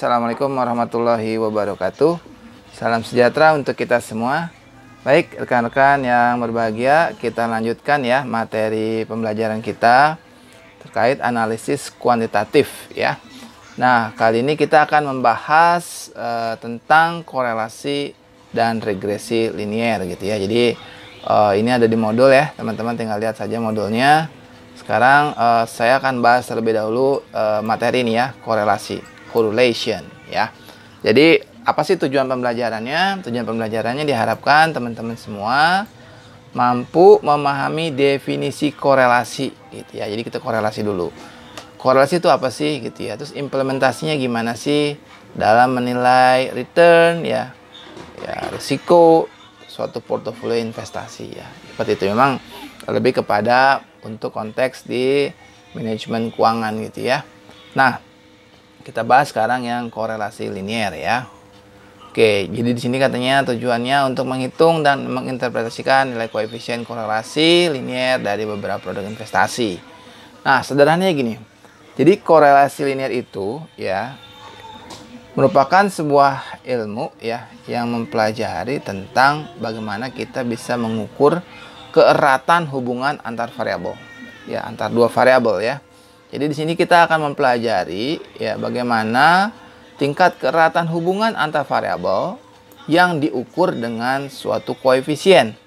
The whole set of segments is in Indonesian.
Assalamualaikum warahmatullahi wabarakatuh. Salam sejahtera untuk kita semua. Baik, rekan-rekan yang berbahagia, kita lanjutkan ya materi pembelajaran kita terkait analisis kuantitatif ya. Nah, kali ini kita akan membahas uh, tentang korelasi dan regresi linier gitu ya. Jadi uh, ini ada di modul ya, teman-teman tinggal lihat saja modulnya. Sekarang uh, saya akan bahas terlebih dahulu uh, materi ini ya, korelasi correlation ya. Jadi apa sih tujuan pembelajarannya? Tujuan pembelajarannya diharapkan teman-teman semua mampu memahami definisi korelasi gitu ya. Jadi kita korelasi dulu. Korelasi itu apa sih gitu ya. Terus implementasinya gimana sih dalam menilai return ya. Ya, risiko suatu portofolio investasi ya. Seperti itu memang lebih kepada untuk konteks di manajemen keuangan gitu ya. Nah, kita bahas sekarang yang korelasi linier ya. Oke, jadi di sini katanya tujuannya untuk menghitung dan menginterpretasikan nilai koefisien korelasi linier dari beberapa produk investasi. Nah, sederhananya gini. Jadi korelasi linier itu ya merupakan sebuah ilmu ya yang mempelajari tentang bagaimana kita bisa mengukur keeratan hubungan antar variabel ya antar dua variabel ya jadi di sini kita akan mempelajari ya bagaimana tingkat keratan hubungan antar variabel yang diukur dengan suatu koefisien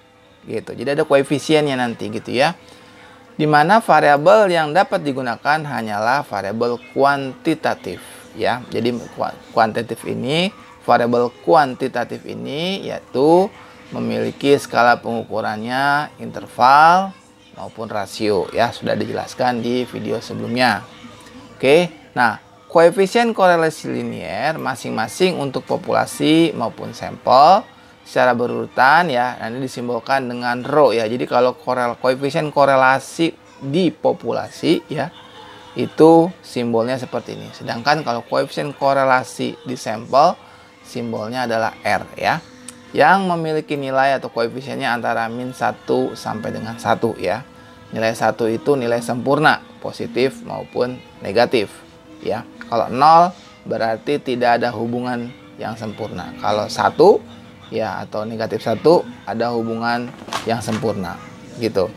gitu. Jadi ada koefisiennya nanti gitu ya. Di mana variabel yang dapat digunakan hanyalah variabel kuantitatif ya. Jadi kuantitatif ini variabel kuantitatif ini yaitu memiliki skala pengukurannya interval maupun rasio ya sudah dijelaskan di video sebelumnya. Oke, nah koefisien korelasi linier masing-masing untuk populasi maupun sampel secara berurutan ya nanti disimbolkan dengan rho ya. Jadi kalau korel koefisien korelasi di populasi ya itu simbolnya seperti ini. Sedangkan kalau koefisien korelasi di sampel simbolnya adalah R ya yang memiliki nilai atau koefisiennya antara min 1 sampai dengan 1 ya. Nilai 1 itu nilai sempurna, positif maupun negatif ya. Kalau 0 berarti tidak ada hubungan yang sempurna. Kalau 1 ya atau negatif 1 ada hubungan yang sempurna gitu.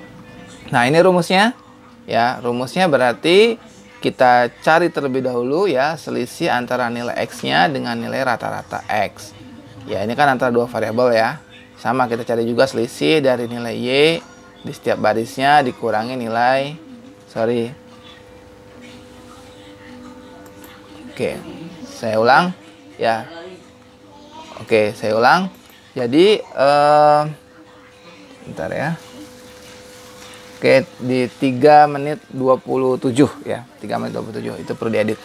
Nah, ini rumusnya ya. Rumusnya berarti kita cari terlebih dahulu ya selisih antara nilai x-nya dengan nilai rata-rata x. Ya, ini kan antara dua variabel ya. Sama kita cari juga selisih dari nilai Y di setiap barisnya dikurangi nilai sorry. Oke, saya ulang ya. Oke, saya ulang. Jadi eh bentar ya. Oke, di 3 menit 27 ya. 3 menit 27 itu perlu diedit.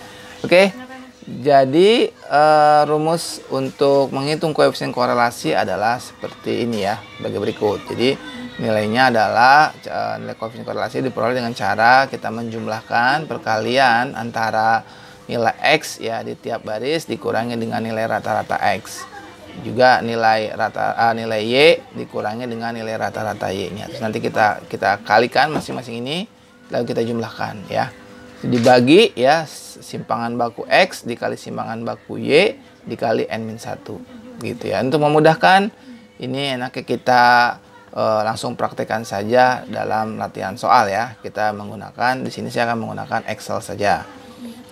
Oke. Jadi uh, rumus untuk menghitung koefisien korelasi adalah seperti ini ya, sebagai berikut. Jadi nilainya adalah nilai koefisien korelasi diperoleh dengan cara kita menjumlahkan perkalian antara nilai x ya di tiap baris dikurangi dengan nilai rata-rata x. Juga nilai rata uh, nilai y dikurangi dengan nilai rata-rata y-nya. Terus nanti kita kita kalikan masing-masing ini lalu kita jumlahkan ya dibagi ya simpangan baku X dikali simpangan baku Y dikali N-1 gitu ya untuk memudahkan ini enaknya kita e, langsung praktekkan saja dalam latihan soal ya. Kita menggunakan di sini saya akan menggunakan Excel saja.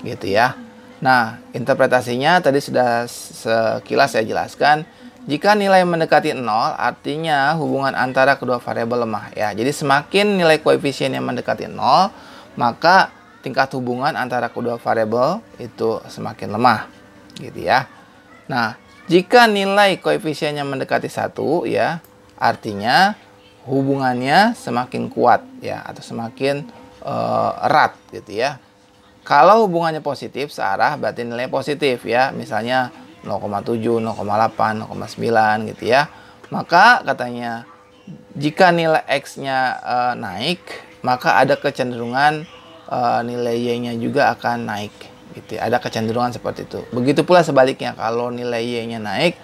Gitu ya. Nah interpretasinya tadi sudah sekilas saya jelaskan. Jika nilai mendekati 0 artinya hubungan antara kedua variabel lemah ya. Jadi semakin nilai koefisien yang mendekati 0 maka tingkat hubungan antara kedua variabel itu semakin lemah. Gitu ya. Nah, jika nilai koefisiennya mendekati satu ya, artinya hubungannya semakin kuat ya atau semakin uh, erat gitu ya. Kalau hubungannya positif searah berarti nilai positif ya, misalnya 0,7, 0,8, 0,9 gitu ya. Maka katanya jika nilai x-nya uh, naik, maka ada kecenderungan uh, nilai Y-nya juga akan naik gitu. Ya. Ada kecenderungan seperti itu. Begitu pula sebaliknya kalau nilai Y-nya naik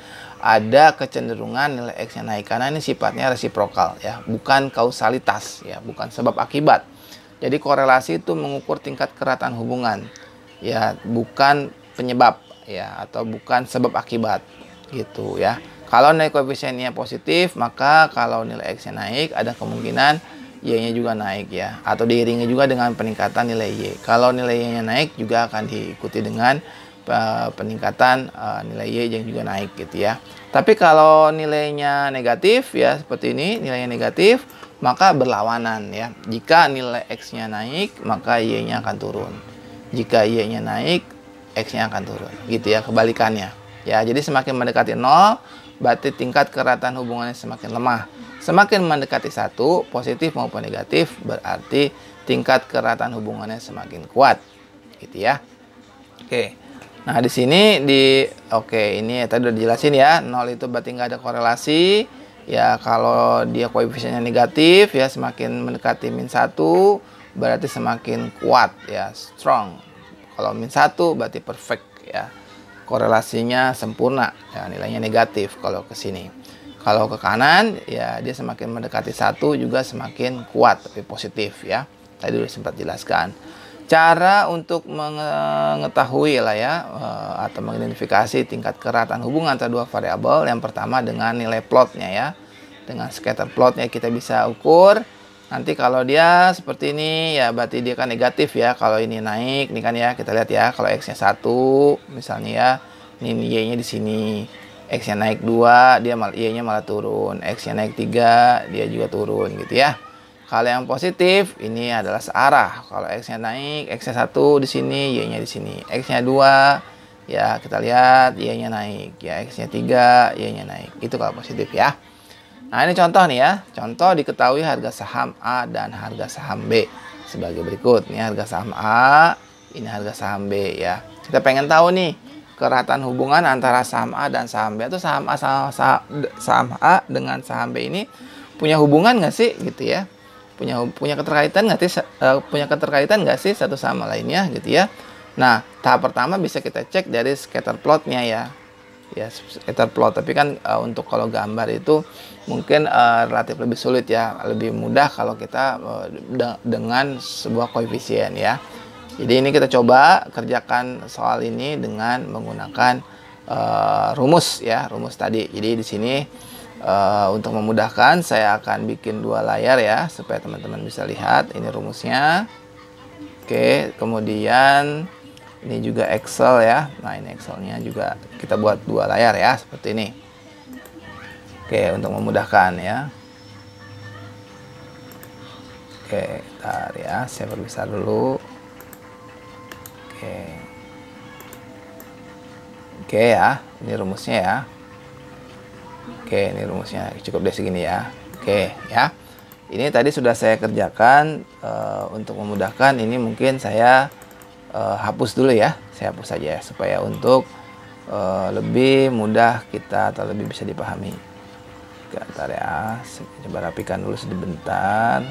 ada kecenderungan nilai X-nya naik karena ini sifatnya resiprokal ya, bukan kausalitas ya, bukan sebab akibat. Jadi korelasi itu mengukur tingkat keratan hubungan ya, bukan penyebab ya atau bukan sebab akibat gitu ya. Kalau nilai koefisiennya positif, maka kalau nilai X-nya naik ada kemungkinan Y-nya juga naik ya atau diiringi juga dengan peningkatan nilai Y. Kalau nilai Y-nya naik juga akan diikuti dengan uh, peningkatan uh, nilai Y yang juga naik gitu ya. Tapi kalau nilainya negatif ya seperti ini, nilainya negatif, maka berlawanan ya. Jika nilai X-nya naik, maka Y-nya akan turun. Jika Y-nya naik, X-nya akan turun. Gitu ya, kebalikannya. Ya, jadi semakin mendekati 0, berarti tingkat keratan hubungannya semakin lemah. Semakin mendekati satu, positif maupun negatif, berarti tingkat keratan hubungannya semakin kuat. Gitu ya. Oke. Nah, di sini di oke, ini ya, tadi udah dijelasin ya. 0 itu berarti nggak ada korelasi. Ya, kalau dia koefisiennya negatif ya semakin mendekati min 1 berarti semakin kuat ya, strong. Kalau min 1 berarti perfect ya korelasinya sempurna ya nilainya negatif kalau ke sini kalau ke kanan ya dia semakin mendekati satu juga semakin kuat tapi positif ya tadi sudah sempat jelaskan cara untuk mengetahui lah ya eh, atau mengidentifikasi tingkat keratan hubungan antara dua variabel yang pertama dengan nilai plotnya ya dengan scatter plotnya kita bisa ukur Nanti kalau dia seperti ini ya berarti dia kan negatif ya. Kalau ini naik, ini kan ya kita lihat ya. Kalau x-nya satu misalnya ya, ini y-nya di sini. X-nya naik 2, dia mal y-nya malah turun. X-nya naik 3, dia juga turun gitu ya. Kalau yang positif ini adalah searah. Kalau x-nya naik, x-nya satu di sini, y-nya di sini. X-nya 2 ya kita lihat y-nya naik. Ya x-nya 3, y-nya naik. Itu kalau positif ya. Nah ini contoh nih ya, contoh diketahui harga saham A dan harga saham B sebagai berikut. Ini harga saham A, ini harga saham B ya. Kita pengen tahu nih keratan hubungan antara saham A dan saham B atau saham A saham A dengan saham B ini punya hubungan nggak sih gitu ya? Punya punya keterkaitan nggak sih uh, punya keterkaitan nggak sih satu sama lainnya gitu ya? Nah tahap pertama bisa kita cek dari scatter plotnya ya. Ya scatter plot. Tapi kan uh, untuk kalau gambar itu mungkin uh, relatif lebih sulit ya. Lebih mudah kalau kita uh, de dengan sebuah koefisien ya. Jadi ini kita coba kerjakan soal ini dengan menggunakan uh, rumus ya rumus tadi. Jadi di sini uh, untuk memudahkan saya akan bikin dua layar ya supaya teman-teman bisa lihat. Ini rumusnya. Oke kemudian ini juga Excel ya. Nah ini Excelnya juga kita buat dua layar ya seperti ini. Oke untuk memudahkan ya. Oke bentar ya saya perbesar dulu. Oke. Oke ya ini rumusnya ya oke ini rumusnya. Cukup deh segini ya. Oke ya. Ini tadi sudah saya kerjakan uh, untuk memudahkan ini mungkin saya uh, hapus dulu ya. Saya hapus saja ya supaya untuk uh, lebih mudah kita atau lebih bisa dipahami. Bentar ya. Saya coba rapikan dulu sebentar.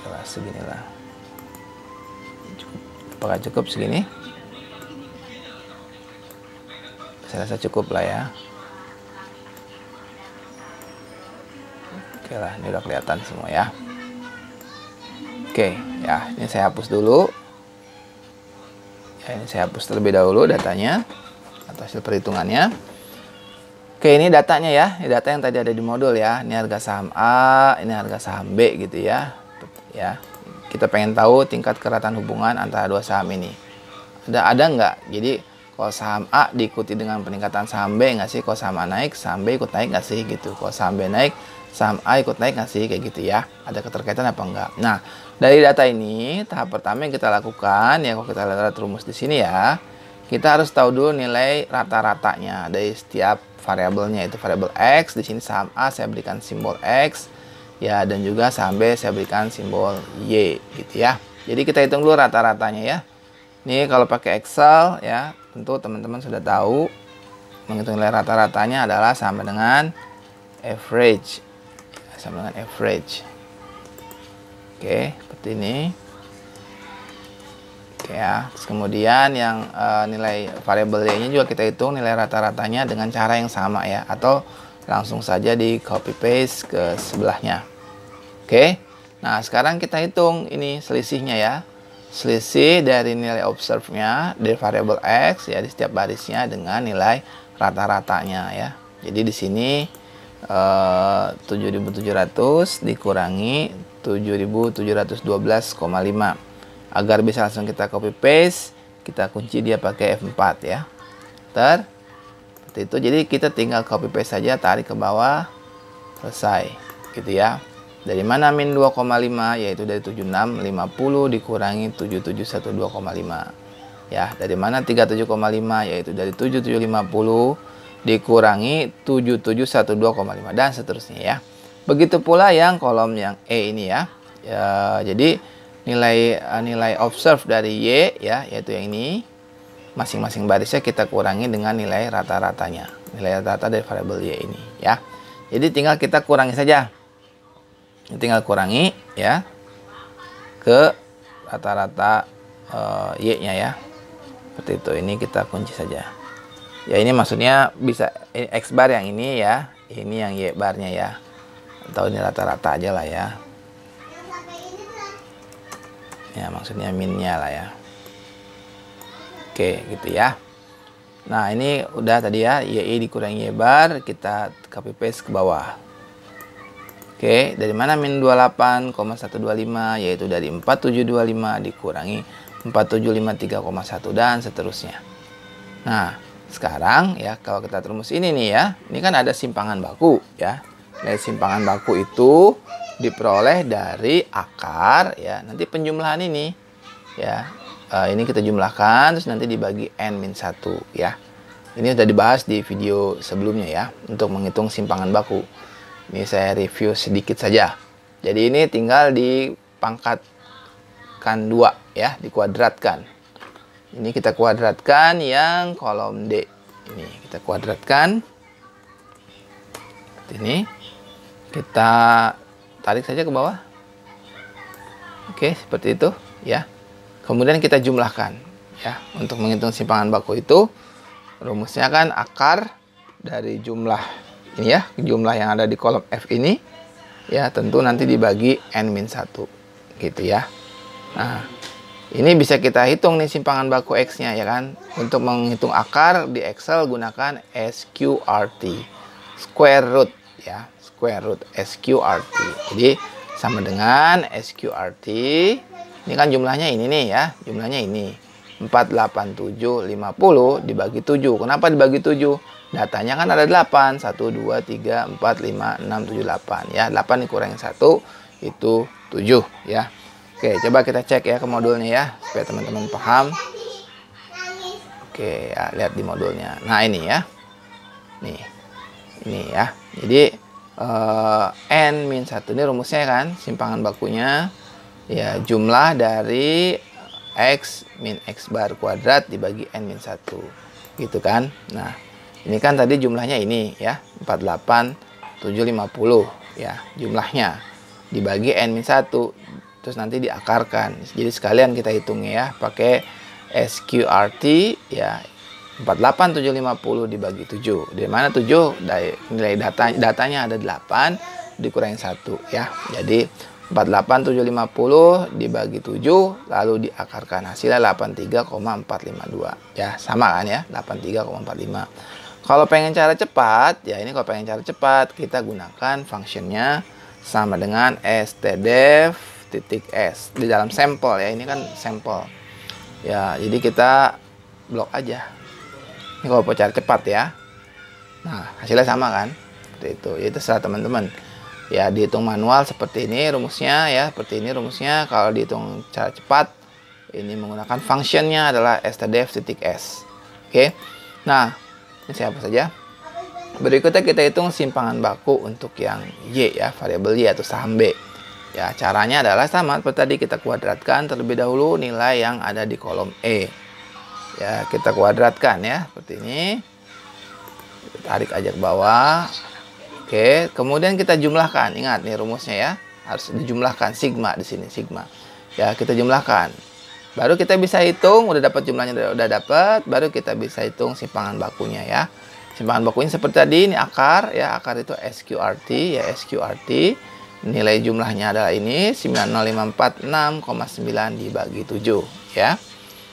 Kelas seginilah. Cukup. Apakah cukup segini saya rasa cukup lah ya oke lah ini udah kelihatan semua ya Oke, ya ini saya hapus dulu. Ya, ini saya hapus terlebih dahulu datanya atau hasil perhitungannya. Oke, ini datanya ya. Ini data yang tadi ada di modul ya. Ini harga saham A, ini harga saham B gitu ya. Ya. Kita pengen tahu tingkat keratan hubungan antara dua saham ini. Ada ada nggak? Jadi kalau saham A diikuti dengan peningkatan saham B nggak sih? Kalau saham A naik, saham B ikut naik nggak sih gitu? Kalau saham B naik, saham A ikut naik nggak sih? Kayak gitu ya. Ada keterkaitan apa enggak? Nah, dari data ini, tahap pertama yang kita lakukan, ya kalau kita lihat rumus di sini ya, kita harus tahu dulu nilai rata-ratanya dari setiap variabelnya itu variabel X. Di sini saham A saya berikan simbol X, ya dan juga saham B saya berikan simbol Y, gitu ya. Jadi kita hitung dulu rata-ratanya ya. Ini kalau pakai Excel ya, tentu teman-teman sudah tahu menghitung nilai rata-ratanya adalah sama dengan average, sama dengan average. Oke, seperti ini. Oke ya. Terus kemudian yang uh, nilai variabel juga kita hitung nilai rata-ratanya dengan cara yang sama ya. Atau langsung saja di copy paste ke sebelahnya. Oke. Nah sekarang kita hitung ini selisihnya ya selisih dari nilai observe-nya dari variabel x ya di setiap barisnya dengan nilai rata-ratanya ya. Jadi di sini eh, 7700 dikurangi 7712,5 agar bisa langsung kita copy paste kita kunci dia pakai F4 ya. Ter seperti itu. Jadi kita tinggal copy paste saja tarik ke bawah selesai gitu ya. Dari mana min 2,5 yaitu dari 76 50 dikurangi 7712,5. Ya, dari mana 37,5 yaitu dari 7750 dikurangi 7712,5 dan seterusnya ya. Begitu pula yang kolom yang E ini ya. ya jadi nilai nilai observe dari Y ya yaitu yang ini masing-masing barisnya kita kurangi dengan nilai rata-ratanya. Nilai rata-rata dari variabel Y ini ya. Jadi tinggal kita kurangi saja tinggal kurangi ya ke rata-rata uh, y-nya ya. Seperti itu. Ini kita kunci saja. Ya ini maksudnya bisa x bar yang ini ya. Ini yang y barnya ya. Atau ini rata-rata aja lah ya. Ya maksudnya minnya lah ya. Oke gitu ya. Nah ini udah tadi ya. Y dikurangi y bar kita copy paste ke bawah Oke, dari mana min 28,125 yaitu dari 4725 dikurangi 4753,1 dan seterusnya. Nah, sekarang ya kalau kita rumus ini nih ya, ini kan ada simpangan baku ya. Dari simpangan baku itu diperoleh dari akar ya. Nanti penjumlahan ini ya. Uh, ini kita jumlahkan terus nanti dibagi n min 1 ya. Ini sudah dibahas di video sebelumnya ya untuk menghitung simpangan baku. Ini saya review sedikit saja. Jadi ini tinggal dipangkatkan dua ya, dikuadratkan. Ini kita kuadratkan yang kolom D. Ini kita kuadratkan. Ini kita tarik saja ke bawah. Oke, seperti itu ya. Kemudian kita jumlahkan ya. Untuk menghitung simpangan baku itu rumusnya kan akar dari jumlah ini ya jumlah yang ada di kolom F ini. Ya tentu nanti dibagi N-1 gitu ya. Nah ini bisa kita hitung nih simpangan baku X nya ya kan? Untuk menghitung akar di Excel gunakan SQRT square root ya. Square root SQRT jadi sama dengan SQRT ini kan jumlahnya ini nih ya. Jumlahnya ini 48750 dibagi 7 kenapa dibagi 7 Datanya kan ada 8. 1, 2, 3, 4, 5, 6, 7, 8. Ya, 8 dikurangi 1 itu 7 ya. Oke, coba kita cek ya ke modulnya ya. Supaya teman-teman paham. Oke, ya, lihat di modulnya. Nah, ini ya. Nih. Ini ya. Jadi, eh, N min 1 ini rumusnya kan. Simpangan bakunya. Ya, jumlah dari X min X bar kuadrat dibagi N min 1. Gitu kan. Nah, ini kan tadi jumlahnya ini ya, 48750 ya jumlahnya. Dibagi N-1 terus nanti diakarkan. Jadi sekalian kita hitung ya pakai SQRT ya 48750 dibagi 7. Dari mana 7? Dari nilai data datanya ada 8 dikurangi 1 ya. Jadi 48750 dibagi 7 lalu diakarkan hasilnya 83,452 ya sama kan ya 83,45 kalau pengen cara cepat, ya ini kalau pengen cara cepat, kita gunakan functionnya sama dengan stdef titik s di dalam sampel ya. Ini kan sampel. Ya, jadi kita blok aja. Ini kalau mau cara cepat ya. Nah, hasilnya sama kan? Seperti itu. Itu setelah teman-teman. Ya, dihitung manual seperti ini rumusnya ya, seperti ini rumusnya. Kalau dihitung cara cepat, ini menggunakan functionnya adalah stdef titik s. Oke. Nah, siapa saja. Berikutnya kita hitung simpangan baku untuk yang Y ya, variabel Y atau saham B. Ya, caranya adalah sama seperti tadi kita kuadratkan terlebih dahulu nilai yang ada di kolom E. Ya, kita kuadratkan ya, seperti ini. Tarik aja ke bawah. Oke, kemudian kita jumlahkan. Ingat nih rumusnya ya, harus dijumlahkan sigma di sini sigma. Ya, kita jumlahkan. Baru kita bisa hitung, udah dapat jumlahnya udah, dapat, baru kita bisa hitung simpangan bakunya ya. Simpangan bakunya seperti tadi ini akar ya, akar itu SQRT ya SQRT nilai jumlahnya adalah ini 90546,9 dibagi 7 ya.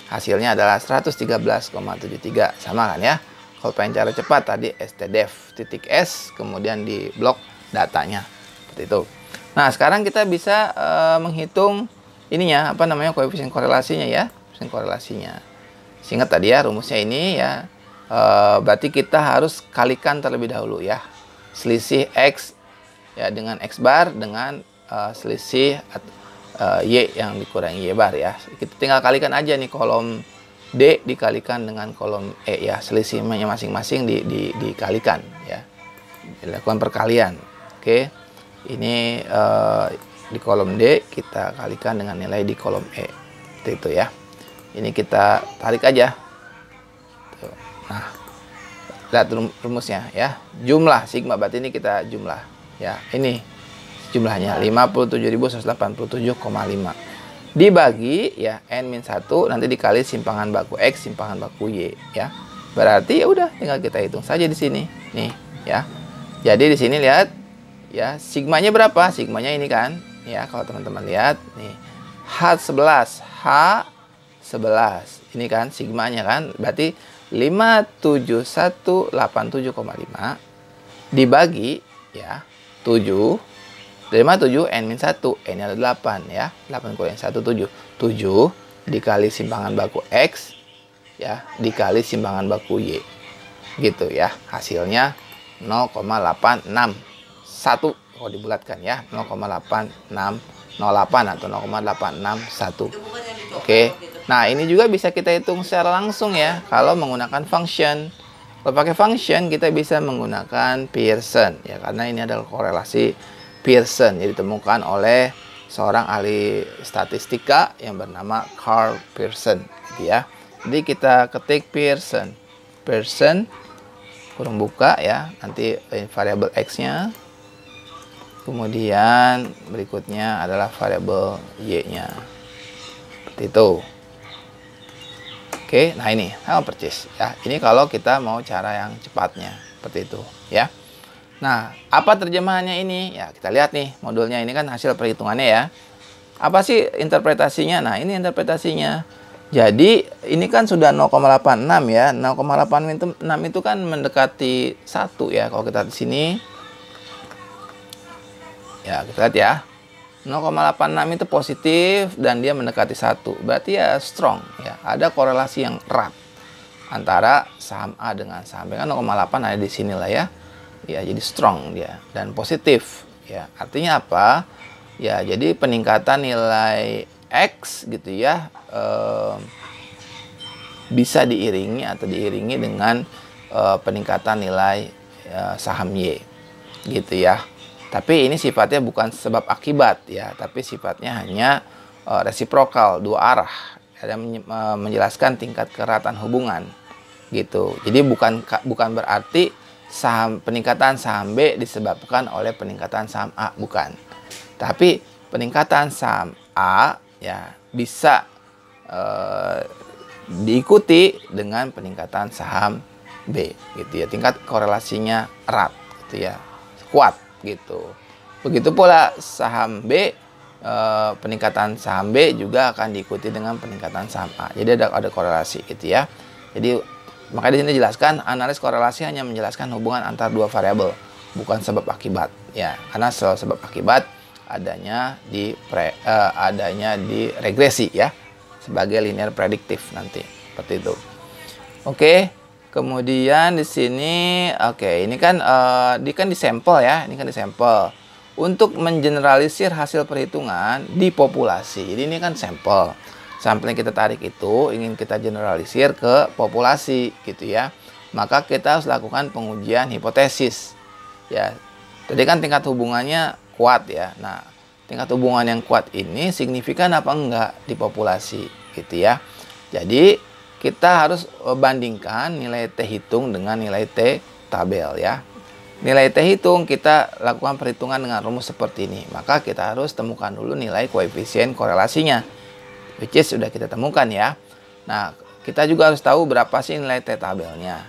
Hasilnya adalah 113,73 sama kan ya. Kalau pengen cara cepat tadi stdef titik s kemudian di blok datanya seperti itu. Nah sekarang kita bisa uh, menghitung ininya apa namanya koefisien korelasinya ya, koefisien korelasinya. Singkat tadi ya rumusnya ini ya. Uh, berarti kita harus kalikan terlebih dahulu ya selisih x ya dengan x bar dengan uh, selisih uh, y yang dikurangi y bar ya. Kita tinggal kalikan aja nih kolom D dikalikan dengan kolom E ya. Selisihnya masing-masing di, di, dikalikan ya. Dilakukan perkalian. Oke. Ini uh, di kolom D kita kalikan dengan nilai di kolom E. Seperti itu ya. Ini kita tarik aja. Nah, lihat rumusnya ya. Jumlah sigma berarti ini kita jumlah ya ini jumlahnya 57.187,5 dibagi ya n min 1 nanti dikali simpangan baku x simpangan baku y ya berarti ya udah tinggal kita hitung saja di sini nih ya jadi di sini lihat ya sigmanya berapa sigmanya ini kan ya kalau teman-teman lihat nih H11 H11 ini kan sigmanya kan berarti 57187,5 dibagi ya 7 dari mana 7 n min 1 n adalah 8 ya 8 kurang 1 7 7 dikali simpangan baku x ya dikali simpangan baku y. Gitu ya hasilnya 0,861 kalau dibulatkan ya 0,8608 atau 0,861 oke nah ini juga bisa kita hitung secara langsung ya kalau menggunakan function kalau pakai function kita bisa menggunakan Pearson ya karena ini adalah korelasi Pearson yang ditemukan oleh seorang ahli statistika yang bernama Carl Pearson gitu ya. Jadi kita ketik Pearson. Pearson kurung buka ya, nanti variabel x-nya. Kemudian berikutnya adalah variabel y-nya. Seperti itu. Oke, nah ini hal purchase ya. Ini kalau kita mau cara yang cepatnya seperti itu ya. Nah, apa terjemahannya ini? Ya, kita lihat nih modulnya ini kan hasil perhitungannya ya. Apa sih interpretasinya? Nah, ini interpretasinya. Jadi, ini kan sudah 0,86 ya. 0,86 itu kan mendekati 1 ya. Kalau kita di sini ya, kita lihat ya. 0,86 itu positif dan dia mendekati satu. Berarti ya strong ya. Ada korelasi yang erat antara saham A dengan saham B. Kan 0,8 ada di sini lah ya. Ya jadi strong dia dan positif ya. Artinya apa? Ya jadi peningkatan nilai X gitu ya eh, bisa diiringi atau diiringi dengan eh, peningkatan nilai eh, saham Y gitu ya tapi ini sifatnya bukan sebab akibat ya, tapi sifatnya hanya uh, resiprokal dua arah. Ada menjelaskan tingkat keratan hubungan gitu. Jadi bukan bukan berarti saham peningkatan saham B disebabkan oleh peningkatan saham A bukan. Tapi peningkatan saham A ya bisa uh, diikuti dengan peningkatan saham B gitu ya. Tingkat korelasinya erat gitu ya. Kuat gitu. Begitu pula saham B e, peningkatan saham B juga akan diikuti dengan peningkatan saham A. Jadi ada ada korelasi gitu ya. Jadi maka di sini dijelaskan analis korelasi hanya menjelaskan hubungan antara dua variabel, bukan sebab akibat ya. Karena sebab akibat adanya di pre, e, adanya di regresi ya sebagai linear prediktif nanti seperti itu. Oke. Kemudian di sini, oke, okay, ini kan uh, di kan di sampel ya, ini kan di sampel. Untuk mengeneralisir hasil perhitungan di populasi, jadi ini kan sampel. Sampel yang kita tarik itu ingin kita generalisir ke populasi, gitu ya. Maka kita harus lakukan pengujian hipotesis, ya. Tadi kan tingkat hubungannya kuat ya. Nah, tingkat hubungan yang kuat ini signifikan apa enggak di populasi, gitu ya. Jadi kita harus eh, bandingkan nilai T hitung dengan nilai T tabel ya. Nilai T hitung kita lakukan perhitungan dengan rumus seperti ini. Maka kita harus temukan dulu nilai koefisien korelasinya. Which is sudah kita temukan ya. Nah, kita juga harus tahu berapa sih nilai T tabelnya.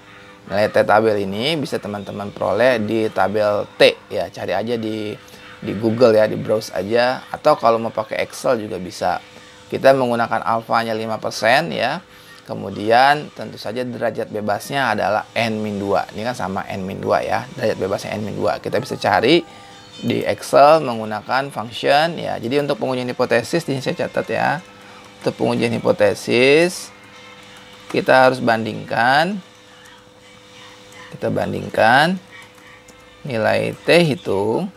Nilai T tabel ini bisa teman-teman peroleh di tabel T ya. Cari aja di di Google ya, di browse aja atau kalau mau pakai Excel juga bisa. Kita menggunakan alfanya 5% ya. Kemudian tentu saja derajat bebasnya adalah N-2. Ini kan sama N-2 ya. Derajat bebasnya N-2. Kita bisa cari di Excel menggunakan function ya. Jadi untuk pengujian hipotesis ini saya catat ya. Untuk pengujian hipotesis kita harus bandingkan kita bandingkan nilai T hitung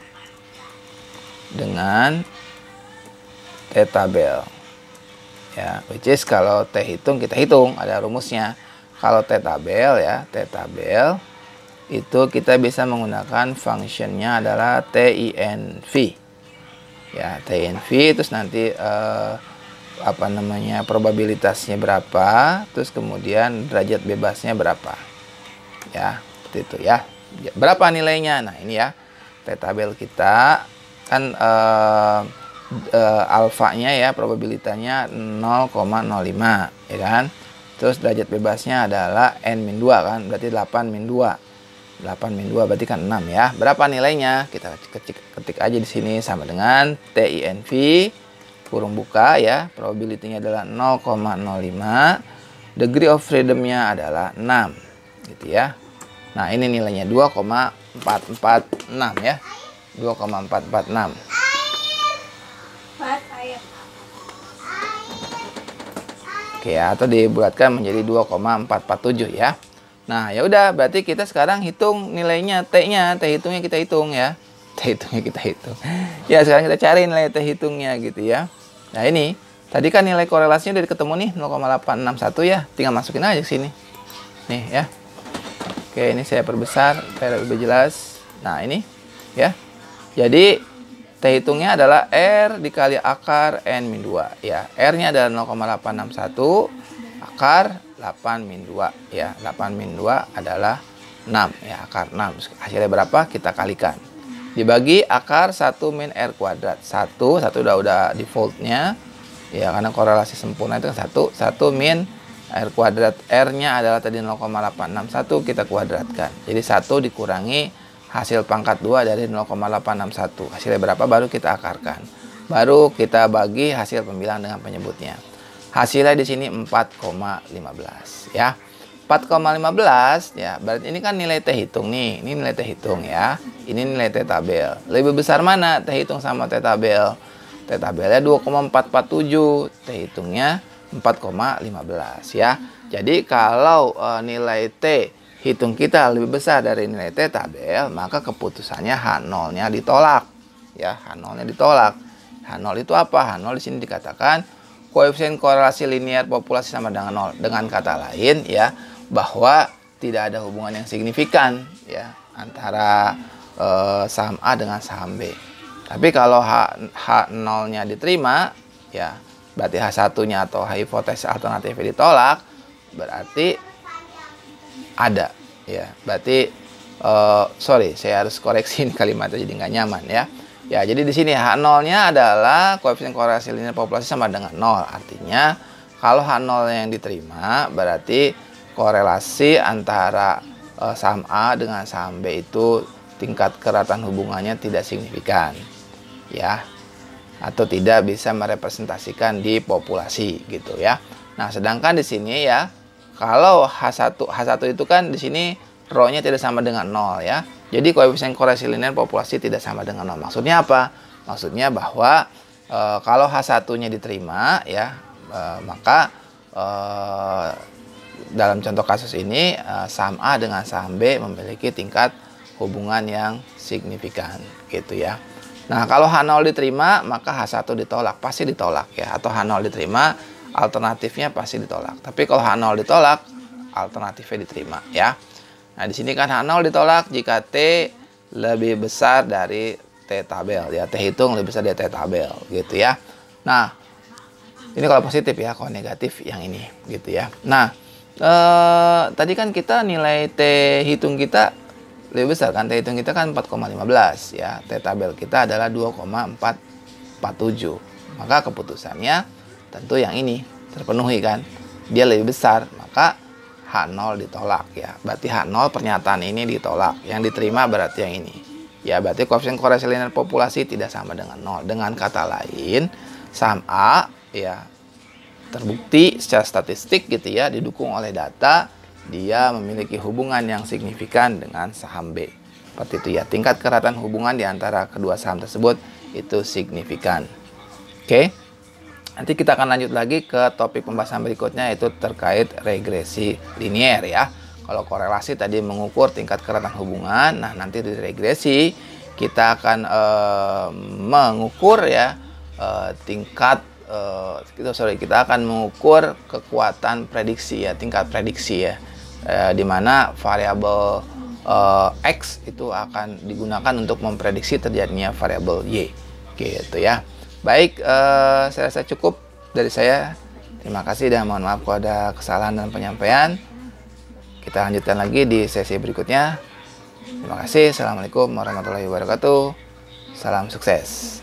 dengan T tabel ya which is kalau T hitung kita hitung ada rumusnya. Kalau T tabel ya T tabel itu kita bisa menggunakan functionnya adalah TINV ya TINV terus nanti eh, apa namanya probabilitasnya berapa terus kemudian derajat bebasnya berapa. Ya seperti itu ya. Berapa nilainya? Nah ini ya T tabel kita. Kan uh, uh, alfanya ya probabilitasnya 0,05 ya kan? Terus derajat bebasnya adalah n-2 kan berarti 8 min 2 8 min 2 berarti kan 6 ya. Berapa nilainya? Kita ketik, ketik aja di sini sama dengan TINV kurung buka ya. Probability-nya adalah 0,05 degree of freedom-nya adalah 6 gitu ya. Nah ini nilainya 2,446 ya. 2,446. Oke ya, atau dibulatkan menjadi 2,447 ya. Nah, ya udah berarti kita sekarang hitung nilainya T-nya, T hitungnya kita hitung ya. T hitungnya kita hitung. Ya, sekarang kita cari nilai T hitungnya gitu ya. Nah, ini tadi kan nilai korelasinya udah ketemu nih 0,861 ya. Tinggal masukin aja sini. Nih ya. Oke, ini saya perbesar biar lebih jelas. Nah, ini ya. Jadi T hitungnya adalah R dikali akar N min 2 ya. R-nya adalah 0,861 akar 8 min 2 ya. 8 min 2 adalah 6 ya akar 6. Hasilnya berapa? Kita kalikan. Dibagi akar 1 min R kuadrat. 1, 1 udah udah defaultnya ya karena korelasi sempurna itu 1, 1 min R kuadrat R-nya adalah tadi 0,861 kita kuadratkan. Jadi 1 dikurangi hasil pangkat 2 dari 0,861. Hasilnya berapa baru kita akarkan. Baru kita bagi hasil pembilang dengan penyebutnya. Hasilnya di sini 4,15 ya. 4,15 ya. Berarti ini kan nilai T hitung nih. Ini nilai T hitung ya. Ini nilai T tabel. Lebih besar mana T hitung sama T tabel? T tabelnya 2,447. T hitungnya 4,15 ya. Jadi kalau uh, nilai T hitung kita lebih besar dari nilai T tabel, maka keputusannya H0-nya ditolak. Ya, H0-nya ditolak. H0 itu apa? H0 di sini dikatakan koefisien korelasi linear populasi sama dengan 0. Dengan kata lain ya, bahwa tidak ada hubungan yang signifikan ya antara eh, saham A dengan saham B. Tapi kalau H, H0-nya diterima, ya berarti H1-nya atau hipotesis alternatifnya ditolak, berarti ada ya. Berarti uh, sorry saya harus koreksi ini kalimatnya jadi nggak nyaman ya. Ya jadi di sini h 0 nya adalah koefisien korelasi linear populasi sama dengan 0 artinya kalau h 0 yang diterima berarti korelasi antara uh, saham A dengan saham B itu tingkat keratan hubungannya tidak signifikan ya. Atau tidak bisa merepresentasikan di populasi gitu ya. Nah, sedangkan di sini ya kalau H1 H1 itu kan di sini rho-nya tidak sama dengan 0 ya. Jadi koefisien korelasi linear populasi tidak sama dengan 0. Maksudnya apa? Maksudnya bahwa e, kalau H1-nya diterima ya, e, maka e, dalam contoh kasus ini e, saham A dengan saham B memiliki tingkat hubungan yang signifikan gitu ya. Nah, kalau H0 diterima, maka H1 ditolak, pasti ditolak ya. Atau H0 diterima, alternatifnya pasti ditolak. Tapi kalau H0 ditolak, alternatifnya diterima ya. Nah, di sini kan H0 ditolak jika T lebih besar dari T tabel ya. T hitung lebih besar dari T tabel gitu ya. Nah, ini kalau positif ya, kalau negatif yang ini gitu ya. Nah, eh, tadi kan kita nilai T hitung kita lebih besar kan T hitung kita kan 4,15 ya. T tabel kita adalah 2,447. Maka keputusannya tentu yang ini terpenuhi kan dia lebih besar maka H0 ditolak ya berarti H0 pernyataan ini ditolak yang diterima berarti yang ini ya berarti koefisien korelasi linear populasi tidak sama dengan nol. Dengan kata lain, saham A ya terbukti secara statistik gitu ya didukung oleh data dia memiliki hubungan yang signifikan dengan saham B. Seperti itu ya, tingkat keratan hubungan di antara kedua saham tersebut itu signifikan. Oke. Nanti kita akan lanjut lagi ke topik pembahasan berikutnya yaitu terkait regresi linier ya. Kalau korelasi tadi mengukur tingkat keratan hubungan, nah nanti di regresi kita akan e, mengukur ya e, tingkat e, kita sorry kita akan mengukur kekuatan prediksi ya tingkat prediksi ya e, di mana variabel e, x itu akan digunakan untuk memprediksi terjadinya variabel y gitu ya. Baik, uh, saya rasa cukup dari saya. Terima kasih dan mohon maaf kalau ada kesalahan dan penyampaian. Kita lanjutkan lagi di sesi berikutnya. Terima kasih. Assalamualaikum warahmatullahi wabarakatuh. Salam sukses.